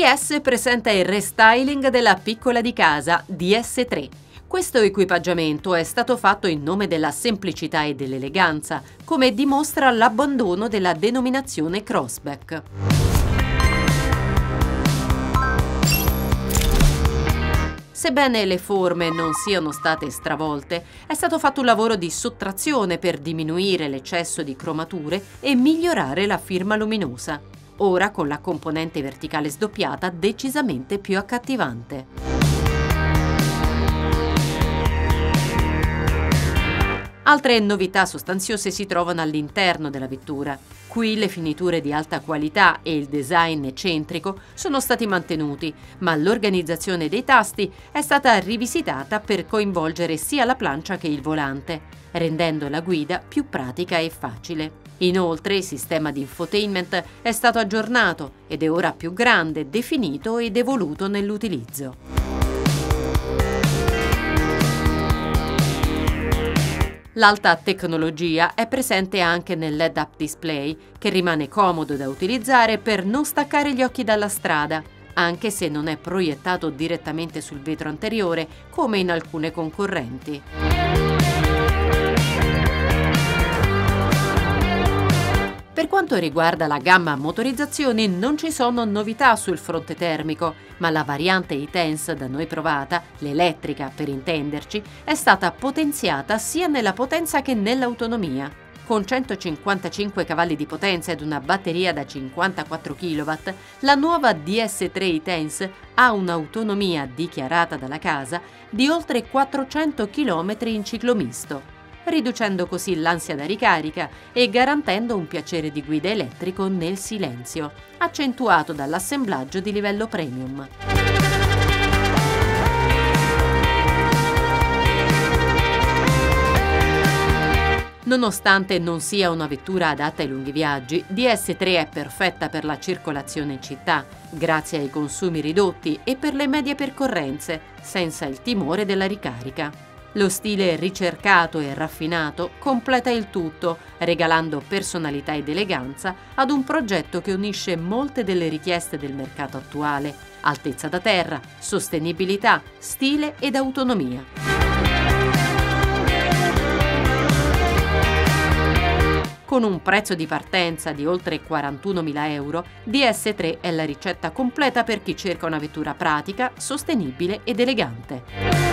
DS presenta il restyling della piccola di casa DS3. Questo equipaggiamento è stato fatto in nome della semplicità e dell'eleganza, come dimostra l'abbandono della denominazione crossback. Sebbene le forme non siano state stravolte, è stato fatto un lavoro di sottrazione per diminuire l'eccesso di cromature e migliorare la firma luminosa, ora con la componente verticale sdoppiata decisamente più accattivante. Altre novità sostanziose si trovano all'interno della vettura. Qui le finiture di alta qualità e il design eccentrico sono stati mantenuti, ma l'organizzazione dei tasti è stata rivisitata per coinvolgere sia la plancia che il volante, rendendo la guida più pratica e facile. Inoltre il sistema di infotainment è stato aggiornato ed è ora più grande, definito ed evoluto nell'utilizzo. L'alta tecnologia è presente anche nel LED-up display, che rimane comodo da utilizzare per non staccare gli occhi dalla strada, anche se non è proiettato direttamente sul vetro anteriore come in alcune concorrenti. Per quanto riguarda la gamma motorizzazioni non ci sono novità sul fronte termico, ma la variante e-Tense da noi provata, l'elettrica per intenderci, è stata potenziata sia nella potenza che nell'autonomia. Con 155 cavalli di potenza ed una batteria da 54 kW, la nuova DS3 e-Tense ha un'autonomia dichiarata dalla casa di oltre 400 km in ciclo misto riducendo così l'ansia da ricarica e garantendo un piacere di guida elettrico nel silenzio, accentuato dall'assemblaggio di livello premium. Nonostante non sia una vettura adatta ai lunghi viaggi, DS3 è perfetta per la circolazione in città, grazie ai consumi ridotti e per le medie percorrenze, senza il timore della ricarica. Lo stile ricercato e raffinato completa il tutto, regalando personalità ed eleganza ad un progetto che unisce molte delle richieste del mercato attuale, altezza da terra, sostenibilità, stile ed autonomia. Con un prezzo di partenza di oltre 41.000 euro, DS3 è la ricetta completa per chi cerca una vettura pratica, sostenibile ed elegante.